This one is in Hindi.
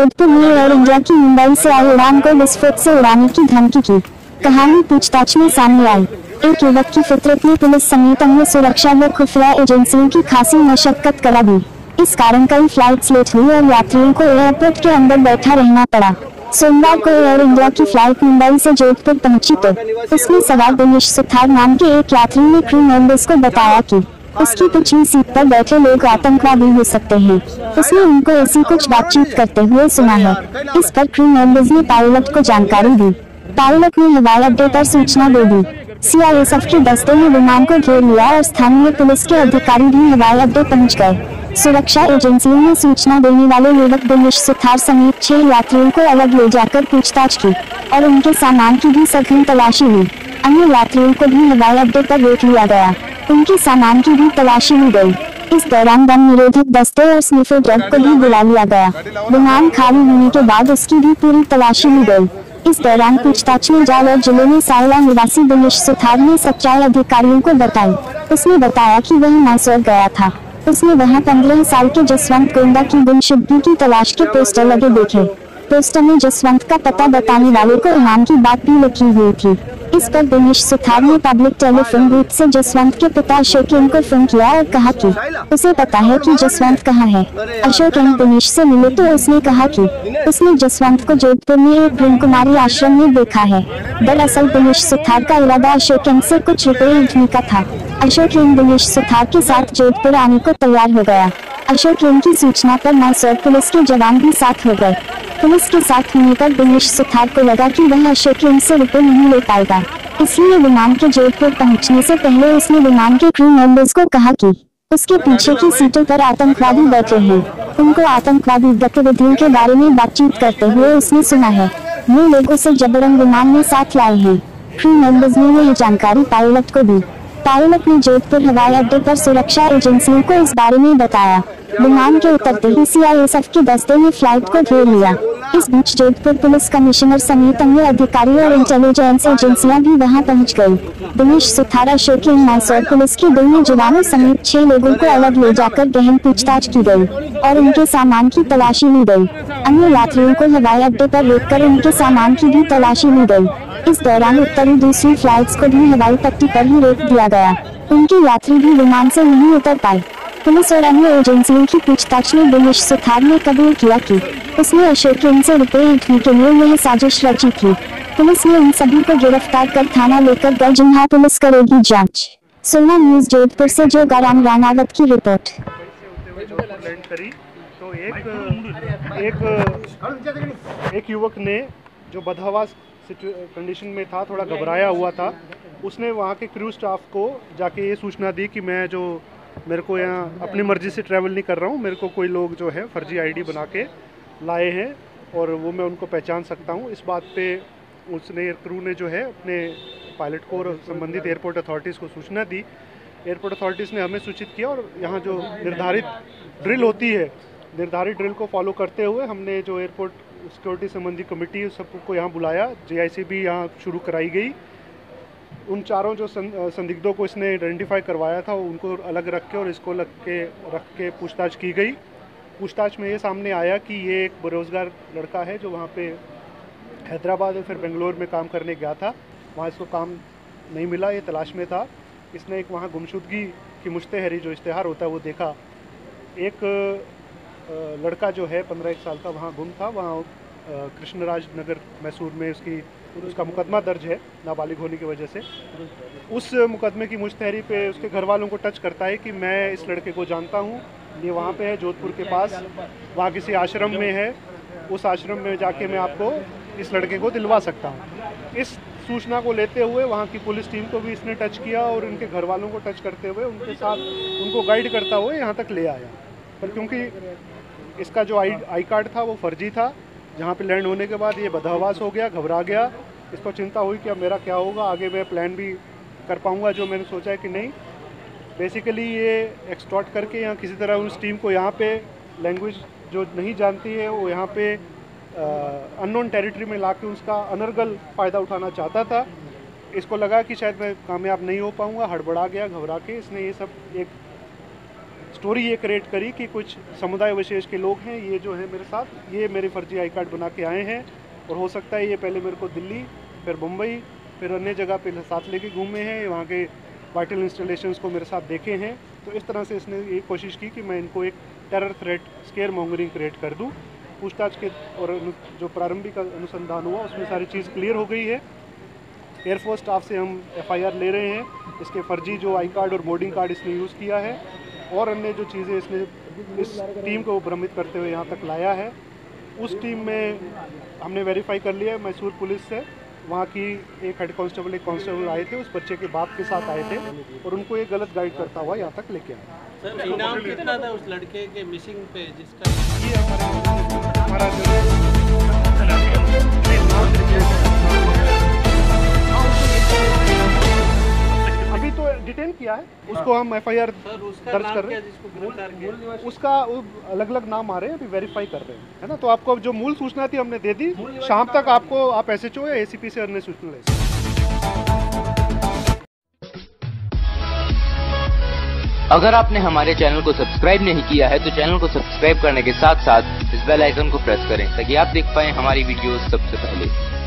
जोधपुर में एयर इंडिया की मुंबई से आई उड़ान को विस्फोट से उड़ाने की धमकी की। कहानी पूछताछ में सामने आई। एक युवक की फितरत ने पुलिस समेत अन्य सुरक्षा व खुफिया एजेंसियों की खासी मशक्कत करा दी। इस कारण कई फ़्लाइट लेट हुई और यात्रियों को एयरपोर्ट के अंदर बैठा रहना पड़ा। सोमवार को एयर इंडिया की फ़्लाइट मुंबई से जोधपुर पहुँची तो उसमें सवार दिनेश सुथार नाम के एक यात्री ने क्रू मेंबर्स को बताया कि उसकी पिछली सीट पर बैठे लोग आतंकवादी हो सकते हैं। उसने उनको ऐसी कुछ बातचीत करते हुए सुना है। इस पर क्रू मेंबर्स ने पायलट को जानकारी दी। पायलट ने हवाई अड्डे पर सूचना दे दी। सीआईएसएफ के दस्ते ने विमान को घेर लिया और स्थानीय पुलिस के अधिकारी भी हवाई अड्डे पहुँच गए। सुरक्षा एजेंसियों ने सूचना देने वाले युवक दिनेश सुथार समेत छह यात्रियों को अलग ले जाकर पूछताछ की और उनके सामान की भी सघन तलाशी ली। अन्य यात्रियों को भी हवाई अड्डे पर रोक लिया गया। उनके सामान की भी तलाशी ली गई। इस दौरान बम निरोधक दस्ते और स्निफर ड्रग को भी बुला लिया गया। विमान खाली होने के बाद उसकी भी पूरी तलाशी ली गई। इस दौरान पूछताछ में जालौर ज़िले में सायला निवासी दिनेश सुथार ने सच्चाई अधिकारियों को बताई। उसने बताया कि वह मैसूर गया था। उसने वहाँ पंद्रह साल के जसवंत गोंदा की गुमशुदगी की तलाश के पोस्टर लगे देखे। पोस्टर में जसवंत का पता बताने वाले को इनाम की बात भी लिखी हुई थी। इस पर दिनेश सुथार ने पब्लिक टेलीफोन बूथ से जसवंत के पिता अशोक एम को फ़ोन किया और कहा कि, उसे पता है कि जसवंत कहाँ है। अशोक एम दिनेश से मिले तो उसने कहा कि, उसने जसवंत को जोधपुर में एक ब्रह्म कुमारी आश्रम में देखा है। दरअसल दिनेश सुथार का इरादा अशोक एम से कुछ रुपए लूटने का था। अशोक एम दिनेश सुथार के साथ जोधपुर आने को तैयार हो गया। अशोक एम की सूचना पर मैसूर पुलिस के जवान भी साथ हो गए। पुलिस के साथ होने पर दिनेश सुथार को लगा कि वह अशोक एम उनसे रुपए नहीं ले पाएगा। इसलिए विमान के जोधपुर पहुँचने से पहले उसने विमान के क्रू मेंबर्स को कहा कि उसके पीछे की सीटों पर आतंकवादी बैठे हैं। उनको आतंकवादी गतिविधियों के बारे में बातचीत करते हुए उसने सुना है। ये लोग उसे जबरन विमान में साथ लाए हैं। क्रू मेंबर्स ने यह जानकारी पायलट को दी। पायलट ने जोधपुर हवाई अड्डे पर सुरक्षा एजेंसियों को इस बारे में बताया। विमान के उतरते ही सीआईएसएफ के दस्ते ने फ़्लाइट को घेर लिया। बीच जोधपुर पुलिस कमिश्नर समेत अन्य अधिकारी और इंटेलिजेंस एजेंसियाँ भी वहाँ पहुँच गई दिनेश सुथारा शोकी मैसूर पुलिस के दोनों जवानों समेत छह लोगों को अलग ले जाकर गहन पूछताछ की गई और उनके सामान की तलाशी ली गई। अन्य यात्रियों को हवाई अड्डे पर रोककर उनके सामान की भी तलाशी ली गई। इस दौरान उत्तरी दूसरी फ्लाइट्स को भी हवाई पट्टी पर ही रोक दिया गया। उनके यात्री भी विमान से नहीं उतर पाए। पुलिस और अन्य एजेंसियों की पूछताछ में दिनेश सुथार ने कबूल किया कि उसने अशोक से रुपए ऐंठने के लिए यह साजिश रची थी। पुलिस ने उन सभी को गिरफ़्तार कर थाना लेकर गए जिन्हा पुलिस करेगी जाँच। सोना न्यूज़ जोधपुर से जो गाराम रानावत की रिपोर्ट। तो एक एक एक युवक ने जो बदहवास कंडीशन में था, थोड़ा घबराया हुआ था, उसने वहाँ के क्रू स्टाफ को जाके ये सूचना दी कि मैं जो मेरे को यहाँ अपनी मर्ज़ी से ट्रैवल नहीं कर रहा हूँ, मेरे को कोई लोग जो है फर्जी आईडी बना के लाए हैं और वो मैं उनको पहचान सकता हूँ। इस बात पे उसने क्रू ने जो है अपने पायलट को और संबंधित एयरपोर्ट अथॉरिटीज़ को सूचना दी। एयरपोर्ट अथॉरिटीज़ ने हमें सूचित किया और यहाँ जो निर्धारित ड्रिल होती है निर्धारित ड्रिल को फॉलो करते हुए हमने जो एयरपोर्ट सिक्योरिटी संबंधी कमेटी सबको यहाँ बुलाया। जे भी यहाँ शुरू कराई गई। उन चारों जो संदिग्धों को इसने आइडेंटिफाई करवाया था उनको अलग रख के और इसको लग के रख के पूछताछ की गई। पूछताछ में ये सामने आया कि ये एक बेरोज़गार लड़का है जो वहाँ पे हैदराबाद और फिर बेंगलोर में काम करने गया था। वहाँ इसको काम नहीं मिला, ये तलाश में था। इसने एक वहाँ गुमशुदगी की मुश्तहरी जो इश्तहार होता है वो देखा। एक लड़का जो है, पंद्रह एक साल का वहाँ गुम था। वहाँ कृष्णराज नगर मैसूर में उसकी, उसका मुकदमा दर्ज है, नाबालिग होने की वजह से। उस मुकदमे की मुश्तहरी पे उसके घर वालों को टच करता है कि मैं इस लड़के को जानता हूँ। ये वहाँ पे है, जोधपुर के पास। वहाँ किसी आश्रम में है। उस आश्रम में जाके मैं आपको इस लड़के को दिलवा सकता हूँ। इस सूचना को लेते हुए वहाँ की पुलिस टीम को भी इसने टच किया और उनके घर वालों को टच करते हुए उनके साथ उनको गाइड करता हुआ यहाँ तक ले आया। पर क्योंकि इसका जो आई आई कार्ड था वो फर्जी था, जहाँ पे लैंड होने के बाद ये बदहवास हो गया, घबरा गया। इसको चिंता हुई कि अब मेरा क्या होगा, आगे मैं प्लान भी कर पाऊँगा, जो मैंने सोचा है कि नहीं। बेसिकली ये एक्सटॉर्ट करके यहाँ किसी तरह उस टीम को यहाँ पे लैंग्वेज जो नहीं जानती है, वो यहाँ पे अननोन टेरिटरी में ला उसका अनर्गल फ़ायदा उठाना चाहता था। इसको लगा कि शायद मैं कामयाब नहीं हो पाऊँगा, हड़बड़ा गया, घबरा के इसने ये सब एक स्टोरी ये क्रिएट करी कि कुछ समुदाय विशेष के लोग हैं, ये जो है मेरे साथ, ये मेरे फर्जी आई कार्ड बना के आए हैं। और हो सकता है ये पहले मेरे को दिल्ली, फिर मुंबई, फिर अन्य जगह पे साथ लेके घूमे हैं, वहाँ के वाइटल इंस्टॉलेशंस को मेरे साथ देखे हैं तो इस तरह से इसने ये कोशिश की कि मैं इनको एक terror threat square mongering create कर दूँ। पूछताछ के और जो प्रारंभिक अनुसंधान हुआ, उसमें सारी चीज़ क्लियर हो गई है। एयरफोर्स स्टाफ से हम एफआईआर ले रहे हैं। इसके फर्जी जो आई कार्ड और बोर्डिंग कार्ड इसने यूज़ किया है। और अन्य जो चीज़ें इसने इस टीम को भ्रमित करते हुए यहाँ तक लाया है। उस टीम में हमने वेरीफाई कर लिया है, मैसूर पुलिस से। वहाँ की एक हेड कांस्टेबल एक कांस्टेबल आए थे उस बच्चे के बाप के साथ आए थे और उनको ये गलत गाइड करता हुआ यहाँ तक लेके आया सर इनाम कितना था उस लड़के के मिसिंग पे जिसका ये हमारा हमारा उसको हम एफआईआर सर उसका दर्ज कर रहे हैं। उसका अलग अलग नाम आ रहे हैं अभी वेरीफाई कर रहे हैं। है ना? तो आपको जो मूल सूचना थी हमने दे दी। शाम तक आपको आप एस एच ओ या एसीपी से अन्य सूचना ले सकते अगर आपने हमारे चैनल को सब्सक्राइब नहीं किया है तो चैनल को सब्सक्राइब करने के साथ साथ इस बेल आइकन को प्रेस करें ताकि आप देख पाएँ हमारी वीडियोस सबसे पहले।